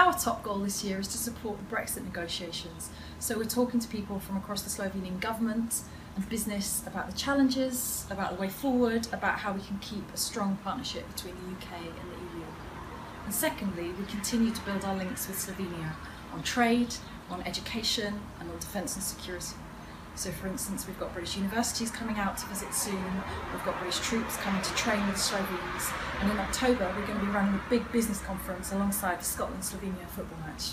our top goal this year is to support the Brexit negotiations. So we're talking to people from across the Slovenian government and business about the challenges, about the way forward, about how we can keep a strong partnership between the UK and the EU. And secondly, we continue to build our links with Slovenia on trade, on education and on defence and security. So for instance, we've got British universities coming out to visit soon, we've got British troops coming to train with Slovenes, and in October we're going to be running a big business conference alongside the Scotland-Slovenia football match.